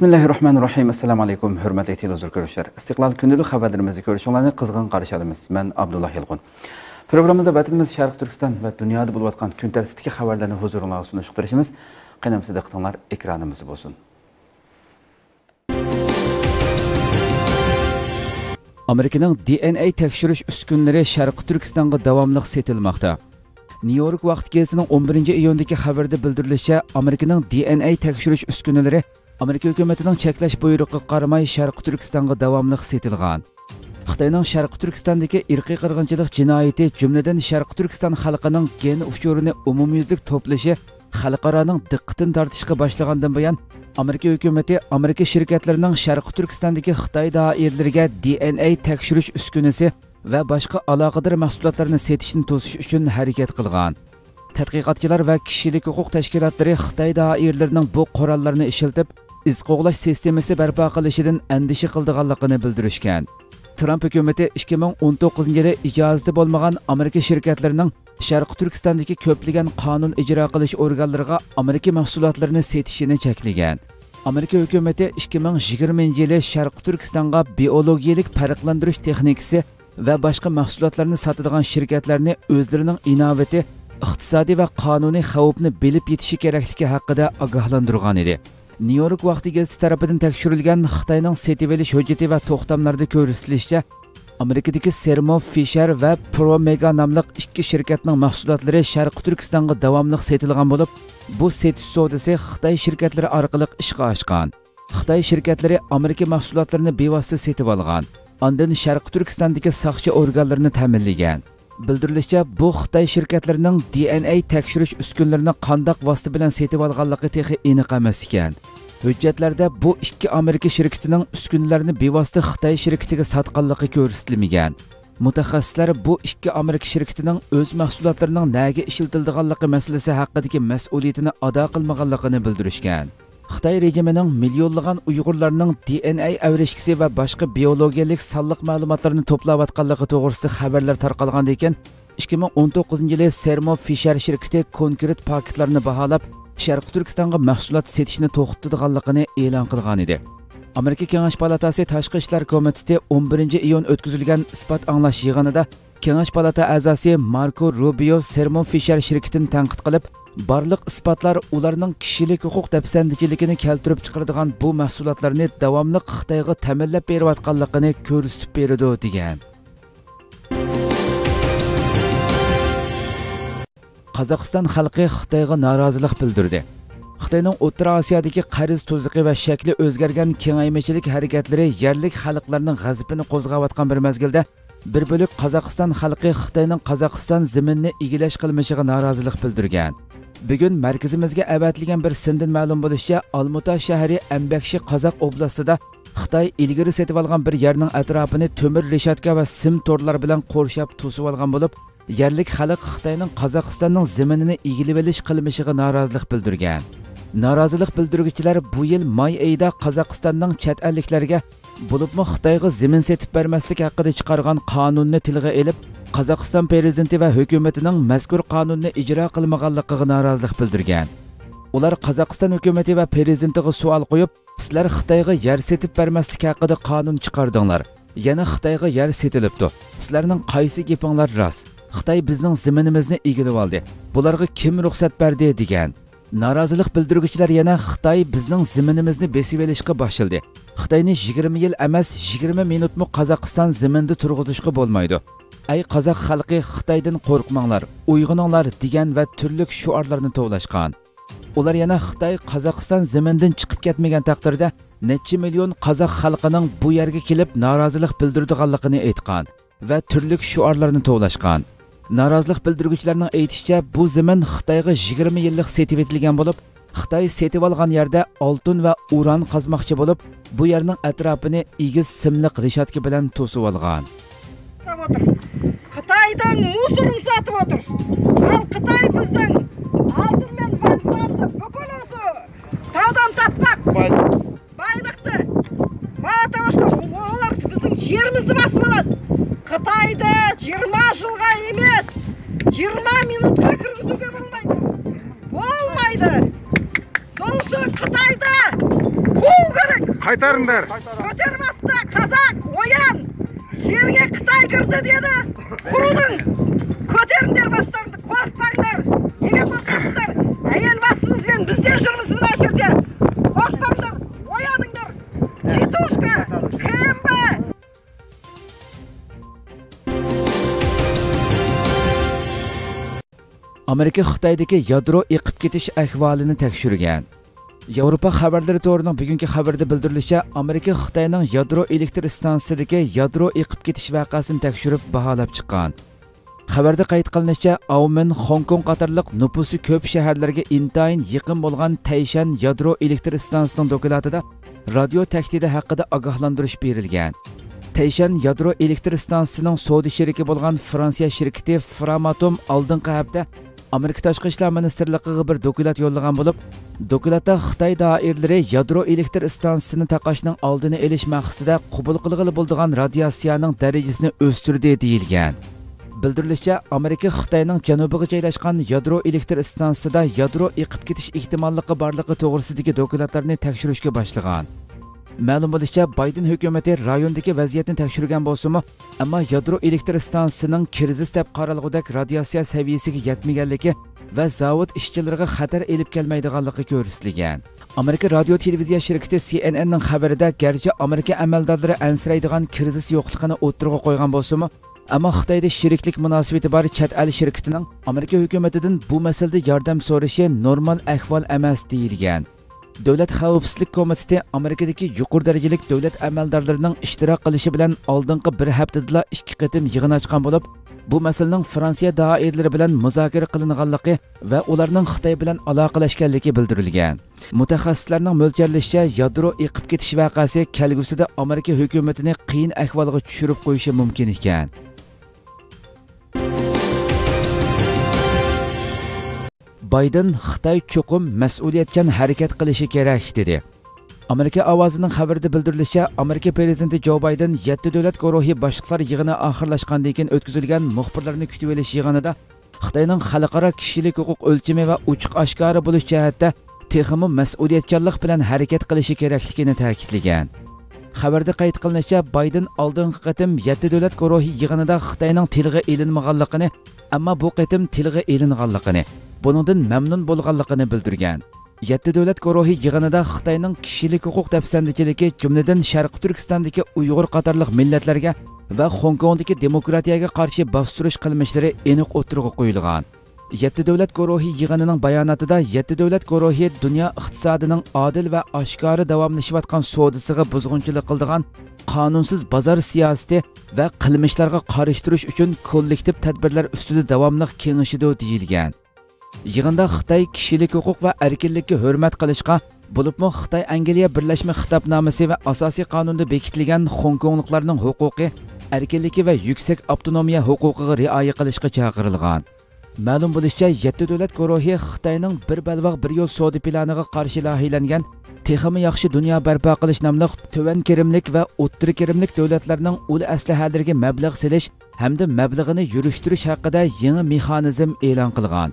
Bismillahirrahmanirrahim. Assalamu alaykum, hörmətli televizor görüşlər. İstiqlal gündəlik xəbərlərimizi görüşənlərini qızğın qarşıladınız. Mən Abdullah Yılğun. Proqramımızda vətənimiz Şərq Türkistan və dünyada olub atqan gün tərtibdəki xəbərlərini huzurunuza sunuşdurışımız. Qənəm sizə qıtınlar ekranımızı olsun. Amerikanın DNA tekşürüş üskünləri Şərq Türkistan'a davamlıq setilmaqda. Нью-Йорк вақыт кезінің 11 июндегі хабарда білдіріліше, Американың DNA тәкшіріш үскінелері amerika hukumatining cheklash buyrug'iga qaramay sharqi turkistonga davomli setilgan. Xitoyning sharqi turkistondagi irqiy qirg'inchilik jinoyati jumladan sharqi turkiston xalqining gen uchurini umumyuzlik to'plashi xalqaroning diqqatini tortishga boshlagandan buyon amerika hukumati amerika shirkatlarining sharqi turkistondagi xitoy doirlariga dna tekshirish uskunasi va boshqa aloqador mahsulotlarni setishni to'sish uchun harakat qilgan. Tadqiqotchilar va kishilik huquq tashkilotlari xitoy doirlarining bu qurollarni ishlatib iz qo'g'lash sistemasi barpo qilishidan andisha qildiganligini bildirishgan tramp hukumati 2019 yili ijozati bo'lmagan amerika shirkatlarining sharqi turkistondagi ko'plagan qonun ijro qilish organlariga amerika mahsulotlarini setishini cheklagan amerika hukumati 2020 yili sharqi turkistonga biologiyalik farqlantirish texnikasi va boshqa mahsulotlarni sotadigan shirkatlarni o'zlarining inovati iqtisodiy va qonuniy xavfni bilib yetishi kerakligi haqida ogohlantirgan edi nyu york vaqti gazeti tarafidan tekshirilgan xitoyning setib olish hujjati va to'xtamlarda ko'rsatilishicha amerikadagi sermo fisher va promega nomli ikki shirkatning mahsulotlari sharqi turkistonga davomli setilgan bo'lib bu setish savdosi xitoy shirkatlari orqali ishga oshgan. Xitoy shirkatlari amerika mahsulotlarini bevosita setib olgan undan sharqi turkistondagi soqchi organlarini ta'minlagan. Bildirilishicha bu xitoy shirkatlarining dna tekshirish uskunlarini qandoq vosita bilan setib olganligi texi aniq emas ekan. Hujjatlarda bu ikki amerika shirkitining uskunalarini bevosita xitoy shirkatiga sotganligi ko'rsatilmagan. Mutaxassislar bu ikki amerika shirkitining o'z mahsulotlarining naga ishlatildiganligi masalasi haqidagi mas'uliyatini ado qilmaganligini bildirishgan. Xitoy rejimining millionlagan uyg'urlarning dna avrashkisi va boshqa biologiyalik sonliq ma'lumotlarni to'playotganligi to'g'risida xabarlar tarqalgan ekan. 2019 yili sermo fisher shirkati konkret paketlarni baholab sharqi turkistonga mahsulot setishni to'xtatadiganligini e'lon qilgan edi. Amerika kengash palatasi tashqi ishlar komiteti 11 iyun o'tkazilgan isbot anglash yig'inida kengash palata a'zosi marko rubio sermo fisher shirkatini tanqid qilib barliq isbotlar ularning kishilik huquq dafsandichiligini keltirib chiqaradigan bu mahsulotlarni davomli xitoyga ta'minlab berayotganligini ko'rsatib beradi degan. Qozog'iston xalqi xitoyga norozilik bildirdi. Xitoyning o'rta osiyodagi qarz tuziqi va shakli o'zgargan kengaymachilik harakatlari yerlik xalqlarning g'azabini qo'zg'ayotgan bir mezgilda bir bo'lak qozog'iston xalqi xitoyning qozog'iston ziminni egillash qilmishiga norozilik bildirgan. Bugun markazimizga avatilgan bir sindin ma'lum bo'lishicha olmuta shahri ambakshi qozoq oblastida xitoy ilgari setib olgan bir yerning atrofini to'mir reshatka va sim to'rlar bilan qo'rshab to'sib olgan bo'lib yerlik xalq xitoyning qozog'istonning ziminini egilib olish qilmishiga norozilik bildirgan. Norozilik bildirguvchilar bu yil may oyida qozog'istonning chet elliklarga bo'libmi xitoyga zimin setib bermaslik haqida chiqargan qonunni tilga elib qozog'iston prezidenti va hukumatining mazkur qonunni ijro qilmaganligiga norozilik bildirgan. Ular qozog'iston hukumati va prezidentiga savol qo'yib sizlar xitoyga yer setib bermaslik haqida qonun chiqardinglar. Yana xitoyga yer setilibdi. Sizlarning qaysi gapinglar rost? Xitoy bizning ziminimizni egilib oldi. Bularga kim ruxsat berdi? degan. Norozilik bildirguvchilar yana xitoy bizning ziminimizni besib olishga boshladi. Xitoyni 20 yil emas 20 minutmi qozog'iston ziminda turg'izishga bo'lmaydi. Ay qozoq xalqi xitoydan qo'rqmanglar. Uyg'oninglar degan va turli shuarlarni tovlashgan. Ular yana xitoy qozog'iston zimindan chiqib ketmagan taqdirda necha million qozoq xalqining bu yerga kelib norozilik bildirdiganligini aytgan va turli shuarlarni tovlashgan. Norozilik bildirguvchilarning aytishicha bu zimin xitoyga 20 yillik setib etilgan bo'lib xitoy setib olgan yerda oltin va uran qazmoqchi bo'lib bu yerning atrofini egiz simliq reshatka bilan to'sib olgan. Xitoydan musorini sotib o'tir al xitoy bizning oltin men banklarni бүкіл осы таудан таппақ. Байлықты. Потому что олар біздің жерімізді басып алады. Қытайды жиырма жылға емес жиырма минутқа кіргізуге болмайды. Болмайды. Сол үшін қытайды қуу керек. Қайтарыңдар. Көтермасты қазақ оян. Жерге қытай кірді деді. Құрудың көтеріңдер бастарыңды қорықпаңдар неге қорқасыңдар әйел басымызбен біз де жүрміз мына жерде. Қорықпаңдар ояныңдар. Титушка кмб amerika xitoydagi yadro eqib ketish ahvolini tekshirgan yevropa xabarlari to'rining bugungi xabarda bildirilishicha amerika xitoyning yadro elektr stansiyasidagi yadro eqib ketish vaqasini tekshirib baholab chiqqan. Xabarda qayd qilinishicha aumin xong kong qatorliq nupusi ko'p shaharlarga intayin yaqin bo'lgan tayshan yadro elektr stansiyasining dokladida radio tahdidi haqida ogohlantirish berilgan. Tayshan yadro elektr stansiyasining savdo sheriki bo'lgan fransiya shirkiti framatom oldingi hafta amerika tashqi ishlar ministrligiga bir dokument yo'llagan bo'lib dokumentda xitoy doiralari yadro elektr stansiyasini taqashning oldini olish maqsadida qabul qilg'ili bo'ldigan radiatsiyaning darajasini o'stirdi deyilgan. Bildirilishicha amerika xitoyning janubiga joylashgan yadro elektr stansiyasida yadro eqib ketish ehtimolligi borligi to'g'risidagi dokumentlarni tekshirishga boshlagan. Ma'lum bo'lishicha bayden hukumati rayondagi vaziyatni tekshirgan bo'lsimi ammo yadro elektr stansiyasining krizis deb qaralg'udak radiatsiya saviyasiga yetmaganligi va zavod ishchilariga xatar elib kelmaydiganligi ko'rsatilgan. Amerika radio televiziya shirkati cnnning xabarida garchi amerika amaldorlari ansiraydigan krizis yo'qligini o'ttirg'a qo'ygan bo'lsimi ammo xitoyda sheriklik munosabati bor chet el shirkatining amerika hukumatidan bu masalada yordam so'rashi normal ahvol emas deyilgan. Davlat xavfsizlik komiteti amerikadagi yuqori darajalik davlat amaldorlarining ishtirok qilishi bilan oldingi bir haftadala ikki qatim yig'in ochgan bo'lib bu masalaning fransiya doiralari bilan muzokara qilinganligi va ularning xitoy bilan aloqalashganligi bildirilgan. Mutaxassislarning mo'ljallashicha yadro eqib ketish vaqasi kelgusida amerika hukumatini qiyin ahvolga tushirib qo'yishi mumkin ekan. Bayden xitoy cho'qim mas'uliyatchan harakat qilishi kerak dedi. Amerika ovozining xabarida bildirilishicha amerika prezidenti jo bayden yetti davlat guruhi boshliqlar yig'ini oxirlashgandan keyin o'tkazilgan muxbirlarni kutib olish yig'inida xitoyning xalqaro kishilik huquq o'lchami va ochiq oshkora bo'lish jihatda texmi mas'uliyatchanlik bilan harakat qilishi kerakligini ta'kidlagan. Xabarda qayd qilinishicha bayden oldingi qatim yetti davlat guruhi yig'inida xitoyning tilga ilinmaganligini ammo bu qatim tilga ilinganligini buningdan mamnun bo'lganligini bildirgan. Yetti davlat guruhi yig'inida xitoyning kishilik huquq dafsandichiligi jumladan sharqi turkistondagi uyg'ur qatorliq millatlarga va xong kongdagi demokratiyaga qarshi bostirish qilmishlari aniq o'tirg'a qo'yilgan. Yetti davlat guruhi yig'inining bayonotida yetti davlat guruhi dunyo iqtisodining odil va oshkora davomlashayotgan savdosiga buzg'unchilik qildigan qonunsiz bozor siyosati va qilmishlarga qarshi uchun kollektiv tadbirlar ustida davomli kengashidi deyilgan. Yig'inda xitoy kishilik huquq va erkinlikka hurmat qilishga bo'libmi xitoy angliya birlashma xitobnomasi va asosiy qonunda bekitilgan xonkongliklarning huquqi erkinligi va yuksak avtonomiya huquqiga rioya qilishga chaqirilgan. Ma'lum bo'lishicha yetti davlat guruhi xitoyning bir balvoq bir yo'l savdo planiga qarshi loyihalangan texmi yaxshi dunyo barpo qilish nomli tuvan kirimlik va o'ttiri kirimlik davlatlarning ul aslahalariga mablag' selish hamda mablag'ini yurishtirish haqida yangi mexanizm e'lon qilgan.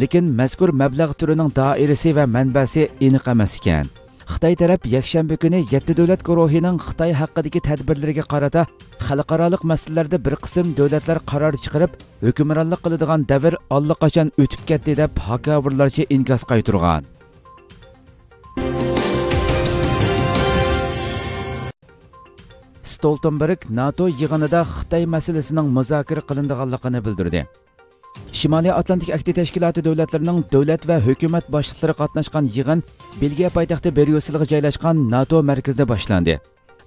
Lekin mazkur mablag' turining doirasi va manbasi aniq emas ekan. Xitoy taraf yakshanba kuni yetti davlat guruhining xitoy haqidagi tadbirlariga qarata xalqaroliq masalalarda bir qism davlatlar qaror chiqarib hukmronlik qiladigan davr allaqachon o'tib ketdi deb hakovirlarcha inkos qaytirgan. Stoltenberg nato yig'inida xitoy masalasining muzokara qilindiganligini bildirdi. Shimoliy atlantik akti tashkiloti davlatlarining davlat va hukumat boshliqlari qatnashgan yig'in belgiya poytaxti beryuselga joylashgan nato markazida boshlandi.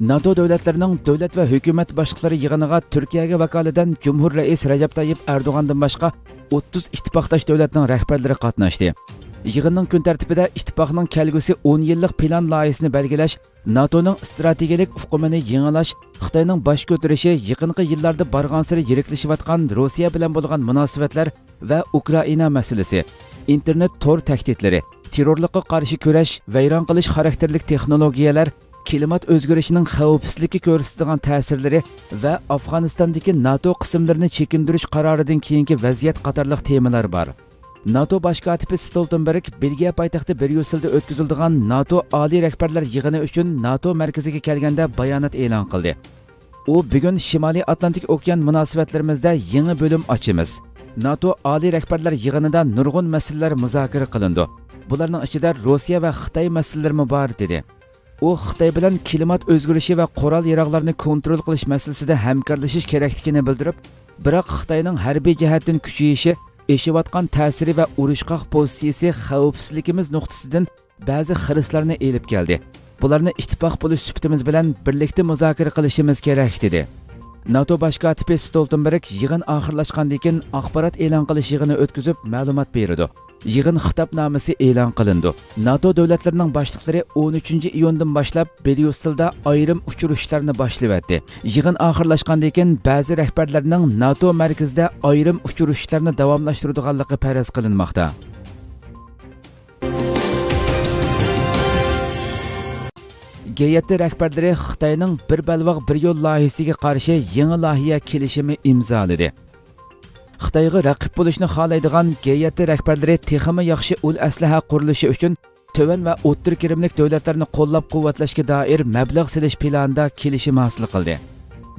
Nato davlatlarining davlat va hukumat boshliqlari yig'iniga turkiyaga vakolidan jumhur rais rajab tayyib erdo'g'andan boshqa o'ttiz ittifoqdosh davlatning rahbarlari qatnashdi. Yig'inning kun tartibida ittifoqning kelgusi 10 yillik plan loyihasini belgilash natoning strategik ufqumini yangilash xitoyning bosh ko'tarishi yaqinqi yillarda borgansiri yiriklashayotgan rossiya bilan bo'lgan munosabatlar va ukraina masalasi internet tor tahdidlari terrorlikqa qarshi kurash vayron qilish xarakterlik texnologiyalar klimat o'zgarishining xavfsizlikka ko'rsatadigan ta'sirlari va afg'onistondagi nato qismlarini chekindirish qaroridan keyingi vaziyat qatorliq temalar bor nato bosh kotibi stoltenberg belgiya poytaxti bryusselda o'tkazilgan nato oliy rahbarlar yig'ini uchun nato markaziga kelganda bayonot e'lon qildi. U bugun shimoliy atlantik okean munosabatlarimizda yangi bo'lim ochamiz. Nato oliy rahbarlar yig'inida nurg'un masalalar muzokara qilindi. Bularning ichida rossiya va xitoy masalalari bor dedi. U xitoy bilan klimat o'zgarishi va qurol yaroqlarni kontrol qilish masalasida hamkorlashish kerakligini bildirib biroq xitoyning harbiy jihatdan kuchayishi eshiyotgan ta'siri va urushqoq pozitsiyasi xavfsizligimiz nuqtasidan ba'zi xirislarni elib keldi. Bularni ittifoq bo'lish suhbatimiz bilan birlikda muzokara qilishimiz kerak dedi. Nato bosh kotibi stoltenberg yig'in oxirlashgandan keyin axborot e'lon qilish yig'ini o'tkazib ma'lumot berdi. Yig'in xitobnomasi e'lon qilindi. Nato davlatlarining boshliqlari 13 iyundan boshlab belyusselda ayrim uchrashishlarni boshlayapti yig'in oxirlashgandan keyin ba'zi rahbarlarning nato markazida ayrim uchrashishlarni davomlashtiradiganligi faraz qilinmoqda. G7 rahbarlari Xitoyning bir balvoq bir yo'l loyihasiga qarshi yangi loyiha kelishimi imzoladi. Xitoyga raqib bo'lishni xohlaydigan g7 rahbarlari texmi yaxshi ul aslaha qurilishi uchun tuvan va o'ttir kirimlik davlatlarni qo'llab quvvatlashga doir mablag' silish planida kelishim hosil qildi.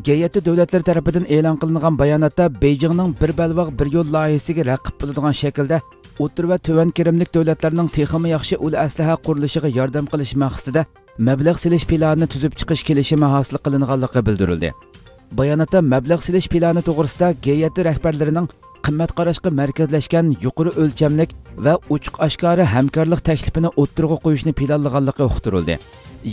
G7 davlatlari tarafidan e'lon qilingan bayonotda beyjingning bir balvoq bir yo'l loyihasiga raqib bo'ladigan shaklda o'ttir va tuvan kirimlik davlatlarning texmi yaxshi ul aslaha qurilishiga yordam qilish maqsadida mablag' silish planini tuzib chiqish kelishimi hosil qilinganligi bildirildi. Bayonotda mablag' silish plani to'g'risida g7 rahbarlarining qimmat qarashga markazlashgan yuqori o'lchamlik va uchiq oshkora hamkorlik taklifini o'ttirg'a qo'yishni planlaganligi uqtirildi.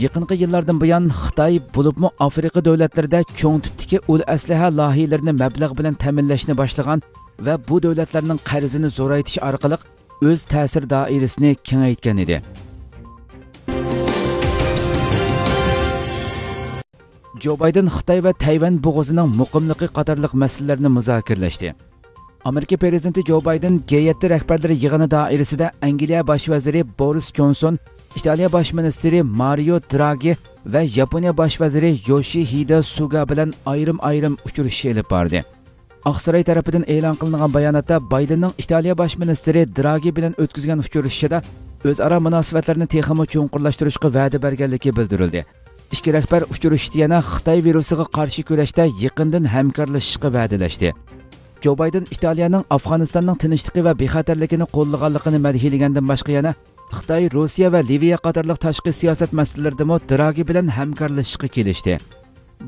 Yaqinqi yillardan buyon xitoy bo'libmi afrika davlatlarida cho'ng tipdagi ul aslaha loyihalarini mablag' bilan ta'minlashni boshlagan va bu davlatlarning qarzini zo'raytish orqali o'z ta'sir doirasini kengaytgan edi. Jo Bayden Xitoy va Tayvan bo'g'ozining muqimligi qatorliq masalalarni muzokaralashdi. Amerika prezidenti Jo Bayden G7 rahbarlari yig'ini doirasida Angliya bosh vaziri Boris Johnson, Italiya bosh ministri Mario Draghi va Yaponiya bosh vaziri Yoshihide Suga bilan ayrim-ayrim uchrashish olib bordi. Oqsaroy tarafidan e'lon qilingan bayonotda Baydenning Italiya bosh ministri Draghi bilan o'tkazgan uchrashishida o'zaro munosabatlarni texmo cho'nqurlashtirishga va'da berganligi bildirildi. Ikki rahbar uchrashishda yana xitoy virusiga qarshi kurashda yaqindan hamkorlashishga va'dalashdi. Jo bayden italiyaning afg'onistonning tinchligi va bexatarligini qo'llaganligini madhiylagandan boshqa yana xitoy rossiya va liviya qatorliq tashqi siyosat masalalarida dragi bilan hamkorlashishga kelishdi.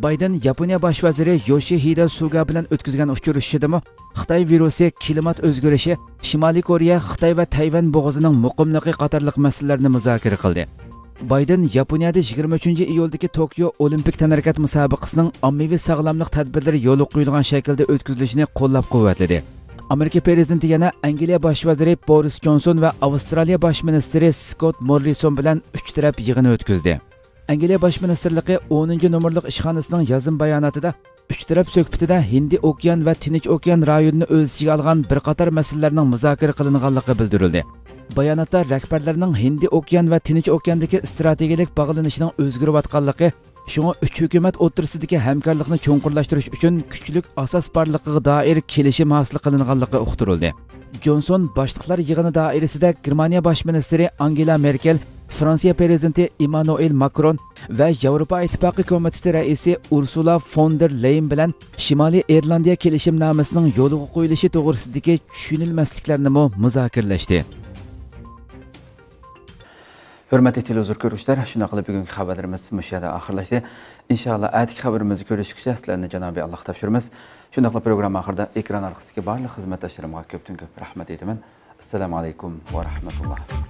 Bayden yaponiya bosh vaziri yoshihida suga bilan o'tkazgan uchrashishidami xitoy virusi klimat o'zgarishi shimoliy koreya xitoy va tayvan bo'g'ozining muqimligi qatorliq masalalarni muzokara qildi. Bayden yaponiyada 23 iyuldagi tokio olimpik tanharakat musobaqasining ommaviy sog'lomlik tadbirlari yo'li qo'yilgan shaklda o'tkazilishini qo'llab quvvatladi amerika prezidenti yana angliya bosh boris jonson va avstraliya bosh ministri skott morrison bilan uch taraf yig'ini o'tkazdi. Angliya bosh ministerligi 10 nomerlik ishxonasining yozim bayonotida uch taraf suhbatida hindiy okean va tinch okean rayonini o'z ichiga olgan bir qator masalalarning muzokara qilinganligi bildirildi bayonotda rahbarlarning hindi okean va tinch okeandagi strategiyalik bog'lanishining o'zgarayotganligi shunga uch hukumat o'rtasidagi hamkorlikni cho'nqurlashtirish uchun kuchlik asos borligiga doir kelishim hosil qilinganligi uqtirildi jonson boshliqlar yig'ini doirasida germaniya bosh ministri angela merkel fransiya prezidenti emmanuel makron va yevropa ittifoqi komiteti raisi ursula fon der leyn bilan shimoliy irlandiya kelishimnomasining yo'liga qo'yilishi to'g'risidagi tushunilmasliklarni muzokaralashdi hurmatli televizor ko'ruvchilar shunday qilib bugungi xabarlarimiz mush yerda oxirlashdi. Inshaalloh atigi xabarimizni ko'rishgacha sizlarni janobiy alloh topshiramiz. Shunday qilib programma oxirida ekran orqasidagi barliq xizmatdoshlarimga ko'pdan ko'p rahmat aytaman. Assalomu alaykum va rahmatulloh.